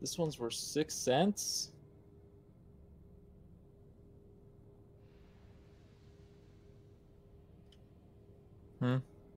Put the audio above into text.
This one's worth six cents. Hmm.